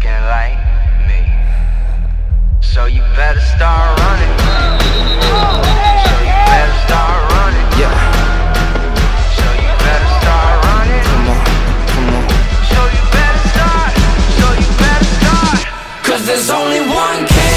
like me. So you better start running. So you better start running. Yeah, So you better start running. come on, come on. So you better start. So you better start. Cause there's only one king.